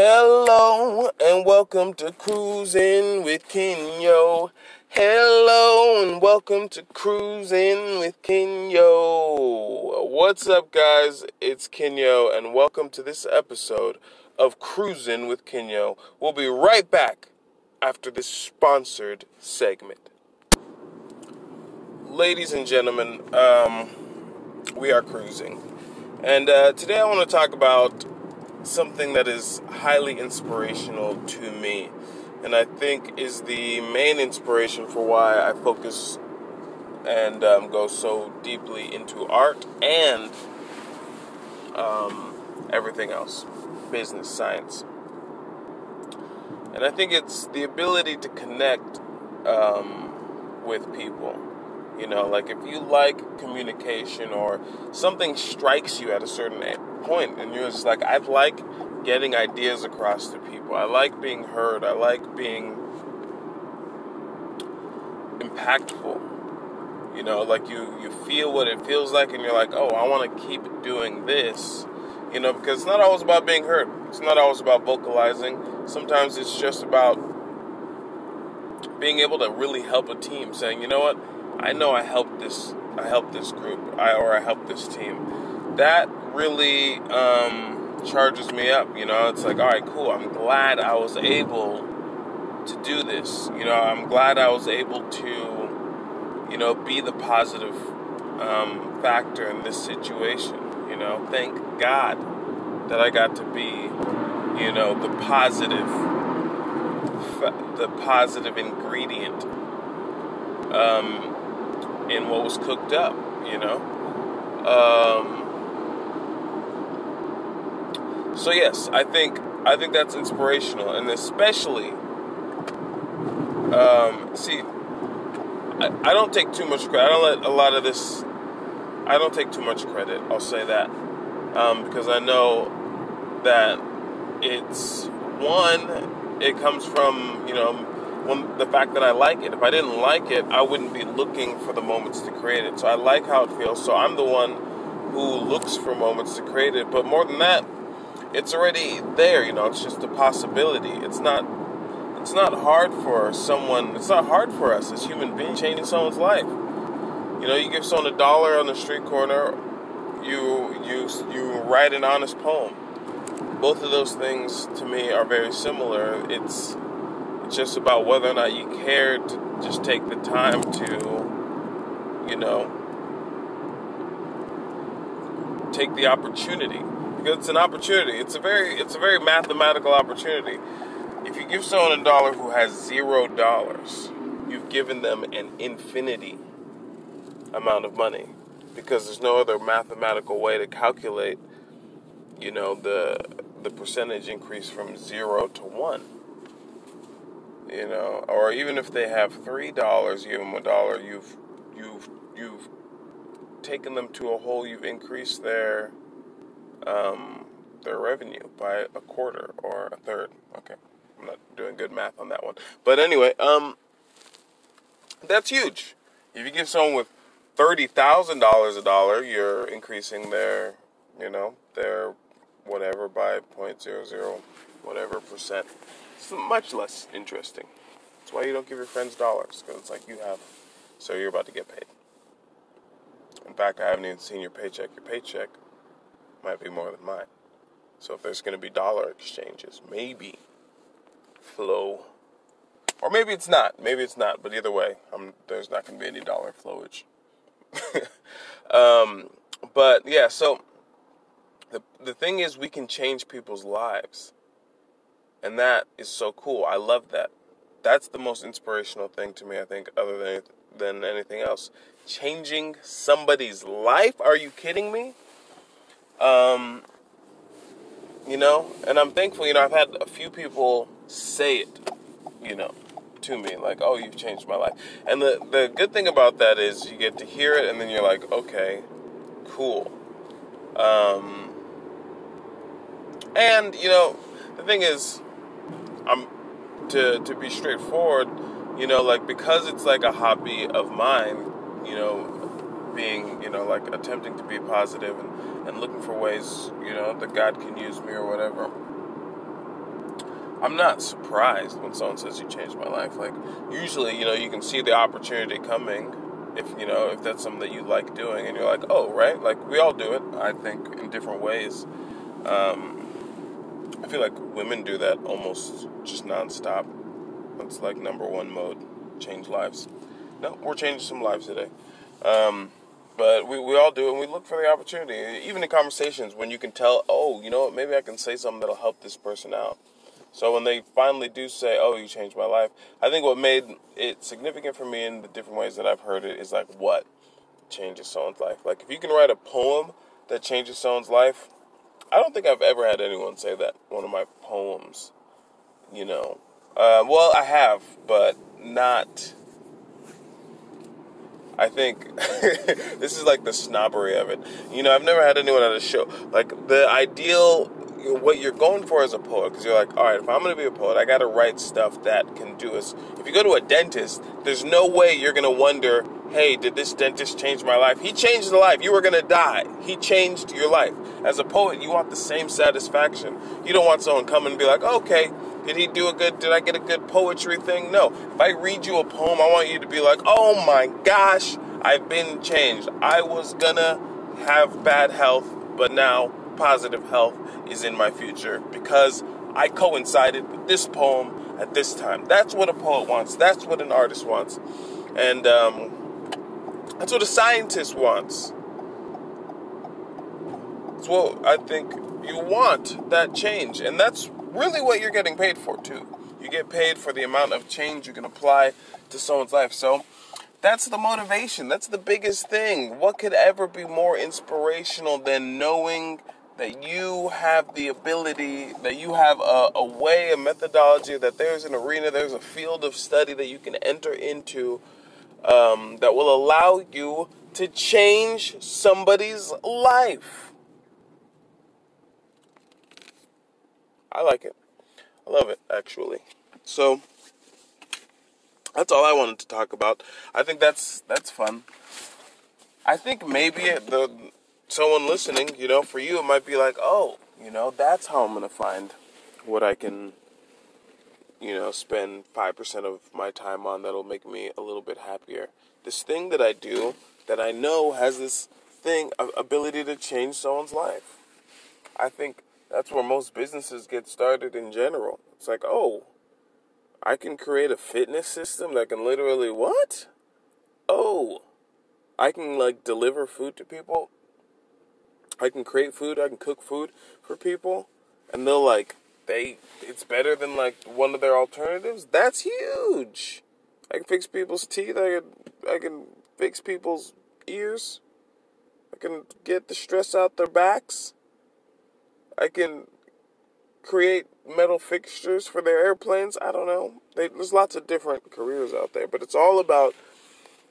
Hello and welcome to Cruising with Kinyo. Hello and welcome to Cruising with Kinyo. What's up, guys? It's Kinyo, and welcome to this episode of Cruising with Kinyo. We'll be right back after this sponsored segment. Ladies and gentlemen, um, we are cruising, and uh, today I want to talk about something that is highly inspirational to me, and I think is the main inspiration for why I focus and um, go so deeply into art and um, everything else business, science. And I think it's the ability to connect um, with people. You know, like if you like communication or something strikes you at a certain point, and you're just like, I like getting ideas across to people. I like being heard. I like being impactful. You know, like you you feel what it feels like, and you're like, oh, I want to keep doing this. You know, because it's not always about being heard. It's not always about vocalizing. Sometimes it's just about being able to really help a team. Saying, you know what, I know I helped this. I helped this group, I, or I helped this team. That really um, charges me up. You know, it's like, all right, cool. I'm glad I was able to do this. You know, I'm glad I was able to, you know, be the positive um, factor in this situation. You know, thank God that I got to be, you know, the positive, the positive ingredient um, in what was cooked up. You know. Um, so yes, I think I think that's inspirational, and especially, um, see, I, I don't take too much credit. I don't let a lot of this. I don't take too much credit. I'll say that um, because I know that it's one. It comes from you know when the fact that I like it. If I didn't like it, I wouldn't be looking for the moments to create it. So I like how it feels. So I'm the one who looks for moments to create it. But more than that it's already there you know it's just a possibility. It's not it's not hard for someone it's not hard for us as human beings changing someone's life. You know you give someone a dollar on the street corner you you you write an honest poem. Both of those things to me are very similar. It's it's just about whether or not you care to just take the time to you know take the opportunity because it's an opportunity. It's a very it's a very mathematical opportunity. If you give someone a dollar who has zero dollars, you've given them an infinity amount of money because there's no other mathematical way to calculate, you know, the the percentage increase from zero to one. You know, or even if they have three dollars, you give them a dollar. You've you've you've taken them to a whole. You've increased their um, their revenue by a quarter or a third. Okay, I'm not doing good math on that one, but anyway, um, that's huge. If you give someone with thirty thousand dollars a dollar, you're increasing their, you know, their whatever by point zero zero whatever percent. It's much less interesting. That's why you don't give your friends dollars because it's like you have, so you're about to get paid. In fact, I haven't even seen your paycheck. Your paycheck might be more than mine. So if there's going to be dollar exchanges, maybe flow, or maybe it's not. Maybe it's not. But either way, I'm, there's not going to be any dollar flowage. um, but yeah, so the the thing is, we can change people's lives, and that is so cool. I love that. That's the most inspirational thing to me. I think, other than than anything else, changing somebody's life. Are you kidding me? Um, you know, and I'm thankful, you know, I've had a few people say it, you know, to me, like, oh, you've changed my life. And the, the good thing about that is you get to hear it and then you're like, okay, cool. Um, and, you know, the thing is, I'm, to, to be straightforward, you know, like, because it's like a hobby of mine, you know, being, you know, like attempting to be positive and, and looking for ways, you know, that God can use me or whatever. I'm not surprised when someone says you changed my life. Like usually, you know, you can see the opportunity coming if you know if that's something that you like doing, and you're like, oh, right, like we all do it. I think in different ways. Um, I feel like women do that almost just nonstop. It's like number one mode, change lives. No, we're changing some lives today. Um, but we, we all do and we look for the opportunity. Even in conversations when you can tell, oh, you know what, maybe I can say something that'll help this person out. So when they finally do say, "Oh, you changed my life," I think what made it significant for me in the different ways that I've heard it is like what changes someone's life. Like if you can write a poem that changes someone's life, I don't think I've ever had anyone say that one of my poems. You know, uh, well, I have, but not. I think this is like the snobbery of it. You know, I've never had anyone at a show like the ideal what you're going for as a poet because you're like all right if i'm going to be a poet i got to write stuff that can do us if you go to a dentist there's no way you're going to wonder hey did this dentist change my life? He changed the life. You were going to die. He changed your life. As a poet you want the same satisfaction. You don't want someone coming and be like okay did he do a good did i get a good poetry thing? No. If i read you a poem i want you to be like oh my gosh i've been changed. I was gonna have bad health but now positive health is in my future because I coincided with this poem at this time. That's what a poet wants. That's what an artist wants. And um, that's what a scientist wants. It's what I think you want that change. And that's really what you're getting paid for, too. You get paid for the amount of change you can apply to someone's life. So that's the motivation. That's the biggest thing. What could ever be more inspirational than knowing that you have the ability, that you have a, a, way, a methodology, that there's an arena, there's a field of study that you can enter into um, that will allow you to change somebody's life. I like it. I love it, actually. So that's all I wanted to talk about. I think that's that's fun. I think maybe the someone listening, you know, for you, it might be like, oh, you know, that's how I'm going to find what I can, you know, spend 5% of my time on that'll make me a little bit happier. This thing that I do that I know has this thing, ability to change someone's life. I think that's where most businesses get started in general. It's like, oh, I can create a fitness system that can literally what? Oh, I can like deliver food to people. I can create food, I can cook food for people, and they'll like they it's better than like one of their alternatives. That's huge. I can fix people's teeth. I can I can fix people's ears. I can get the stress out their backs. I can create metal fixtures for their airplanes. I don't know. They, there's lots of different careers out there, but it's all about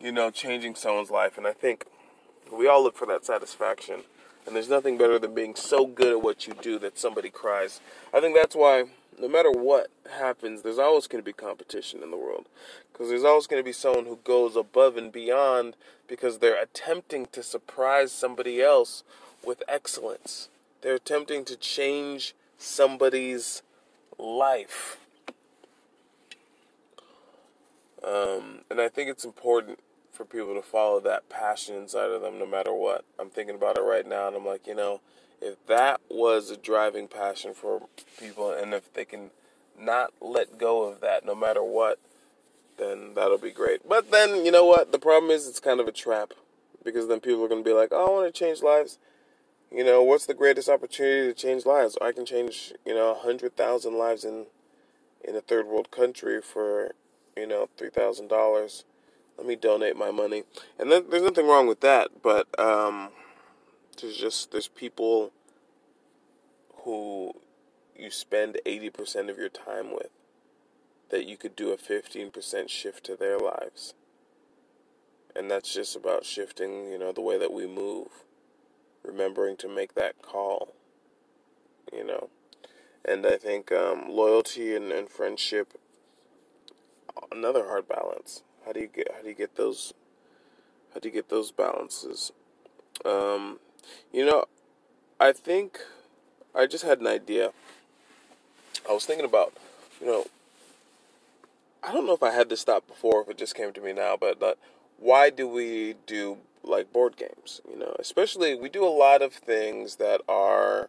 you know changing someone's life, and I think we all look for that satisfaction. And there's nothing better than being so good at what you do that somebody cries. I think that's why no matter what happens, there's always going to be competition in the world. Because there's always going to be someone who goes above and beyond because they're attempting to surprise somebody else with excellence. They're attempting to change somebody's life. Um, and I think it's important for people to follow that passion inside of them no matter what. I'm thinking about it right now and I'm like, you know, if that was a driving passion for people and if they can not let go of that no matter what, then that'll be great. But then, you know what? The problem is it's kind of a trap because then people are going to be like, oh, I want to change lives. You know, what's the greatest opportunity to change lives? I can change, you know, 100,000 lives in in a third world country for, you know, $3,000 let me donate my money. And then, there's nothing wrong with that, but um, there's just there's people who you spend 80% of your time with that you could do a 15% shift to their lives. And that's just about shifting, you know, the way that we move. Remembering to make that call, you know. And I think um, loyalty and, and friendship, another hard balance. How do you get how do you get those how do you get those balances? Um, you know, I think I just had an idea. I was thinking about you know, I don't know if I had this thought before, if it just came to me now, but uh, why do we do like board games? You know, especially we do a lot of things that are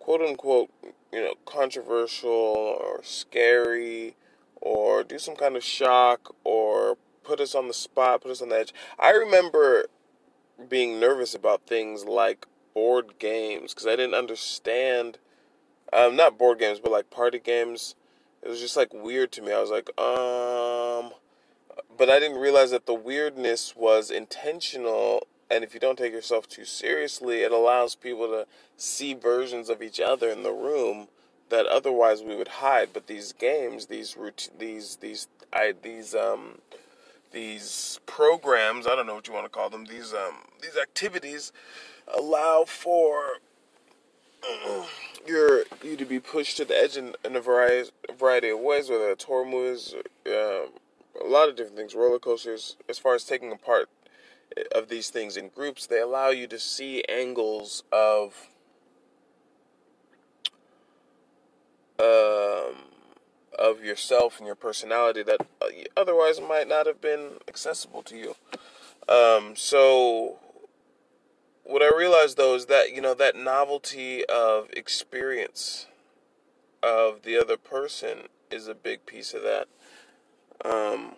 quote unquote, you know, controversial or scary or do some kind of shock or put us on the spot, put us on the edge. I remember being nervous about things like board games because I didn't understand, um, not board games, but like party games. It was just like weird to me. I was like, um, but I didn't realize that the weirdness was intentional. And if you don't take yourself too seriously, it allows people to see versions of each other in the room that otherwise we would hide. But these games, these routine, these these I these um these programs, I don't know what you want to call them, these um these activities allow for your you to be pushed to the edge in, in a variety variety of ways, whether it's horror movies, um, a lot of different things, roller coasters. As far as taking apart of these things in groups, they allow you to see angles of um, of yourself and your personality that uh, otherwise might not have been accessible to you. Um, so what I realized though is that you know that novelty of experience of the other person is a big piece of that. Um,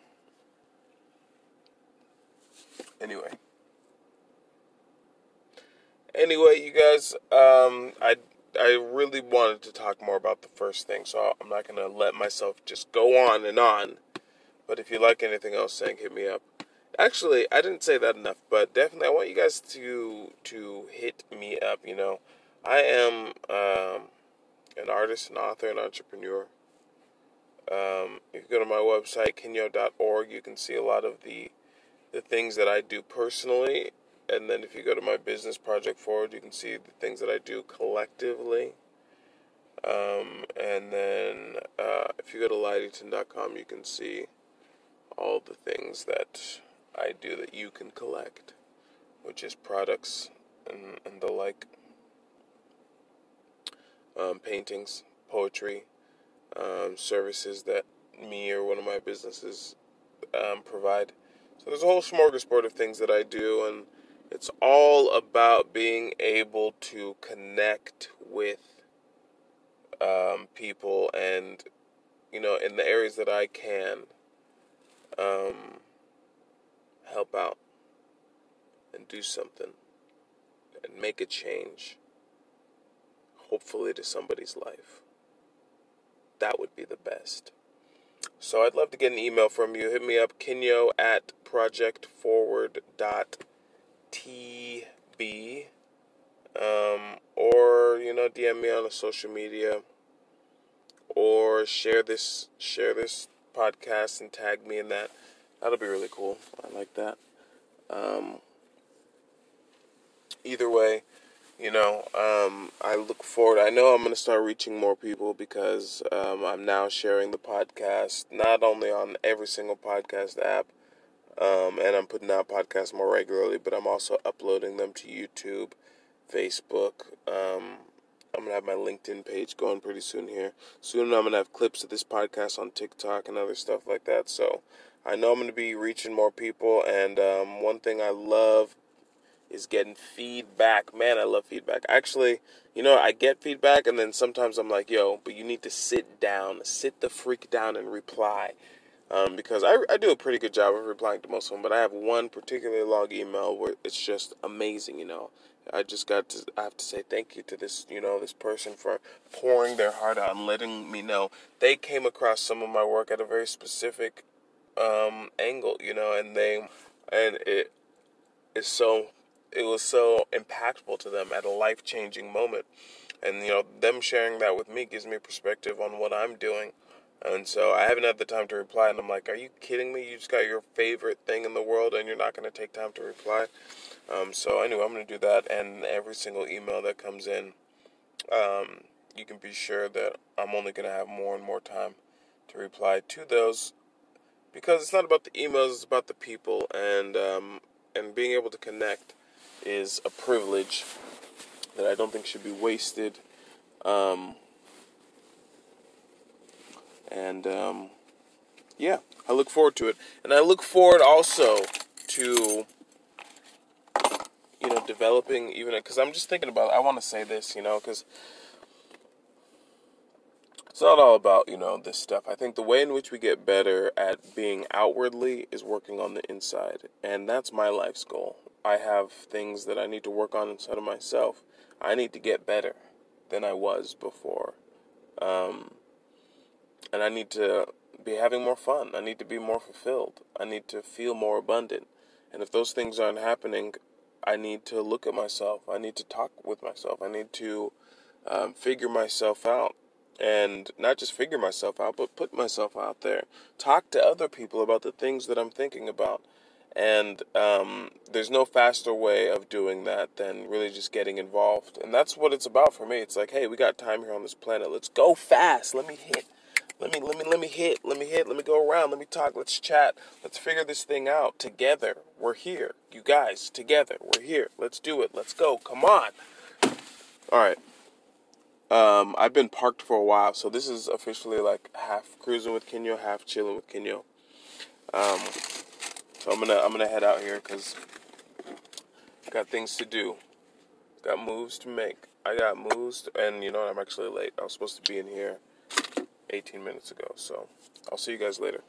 anyway. Anyway, you guys, um, I I really wanted to talk more about the first thing, so I'm not gonna let myself just go on and on. But if you like anything else saying, hit me up. Actually, I didn't say that enough, but definitely I want you guys to to hit me up. You know, I am um, an artist, an author, an entrepreneur. Um, if you go to my website kinyo.org, you can see a lot of the the things that I do personally and then if you go to my business project forward, you can see the things that I do collectively. Um, and then uh, if you go to lightington.com, you can see all the things that I do that you can collect, which is products and, and the like, um, paintings, poetry, um, services that me or one of my businesses um, provide. So there's a whole smorgasbord of things that I do, and it's all about being able to connect with um, people and, you know, in the areas that I can, um, help out and do something and make a change, hopefully, to somebody's life. That would be the best. So I'd love to get an email from you. Hit me up, kinyo at projectforward.com TB, um, or you know, DM me on a social media, or share this share this podcast and tag me in that. That'll be really cool. I like that. Um, either way, you know, um, I look forward. I know I'm going to start reaching more people because um, I'm now sharing the podcast not only on every single podcast app, um, and I'm putting out podcasts more regularly, but I'm also uploading them to YouTube, Facebook. Um, I'm gonna have my LinkedIn page going pretty soon here. Soon I'm gonna have clips of this podcast on TikTok and other stuff like that. So I know I'm gonna be reaching more people. And um, one thing I love is getting feedback. Man, I love feedback. Actually, you know, I get feedback, and then sometimes I'm like, yo, but you need to sit down, sit the freak down, and reply um, because I, I do a pretty good job of replying to most of them, but I have one particularly long email where it's just amazing, you know. I just got to, I have to say thank you to this, you know, this person for pouring their heart out and letting me know they came across some of my work at a very specific um, angle, you know, and they, and it is so, it was so impactful to them at a life changing moment. And, you know, them sharing that with me gives me perspective on what I'm doing and so I haven't had the time to reply, and I'm like, are you kidding me? You just got your favorite thing in the world, and you're not going to take time to reply. Um, so anyway, I'm going to do that, and every single email that comes in, um, you can be sure that I'm only going to have more and more time to reply to those, because it's not about the emails; it's about the people, and um, and being able to connect is a privilege that I don't think should be wasted. Um, And um, yeah, I look forward to it, and I look forward also to you know developing even because I'm just thinking about. I want to say this, you know, because it's not all about you know this stuff. I think the way in which we get better at being outwardly is working on the inside, and that's my life's goal. I have things that I need to work on inside of myself. I need to get better than I was before, um, and I need to be having more fun. I need to be more fulfilled. I need to feel more abundant. And if those things aren't happening, I need to look at myself. I need to talk with myself. I need to um, figure myself out and not just figure myself out, but put myself out there. Talk to other people about the things that I'm thinking about. And um, there's no faster way of doing that than really just getting involved. And that's what it's about for me. It's like, hey, we got time here on this planet. Let's go fast. Let me hit. Let me let me let me hit. Let me hit. Let me go around. Let me talk. Let's chat. Let's figure this thing out together. We're here. You guys, together. We're here. Let's do it. Let's go. Come on. All right. Um, I've been parked for a while, so this is officially like half cruising with Kinyo, half chilling with Kinyo. Um, so I'm gonna I'm gonna head out here because got things to do, got moves to make. I got moves, to, and you know what? I'm actually late. I was supposed to be in here 18 minutes ago, so I'll see you guys later.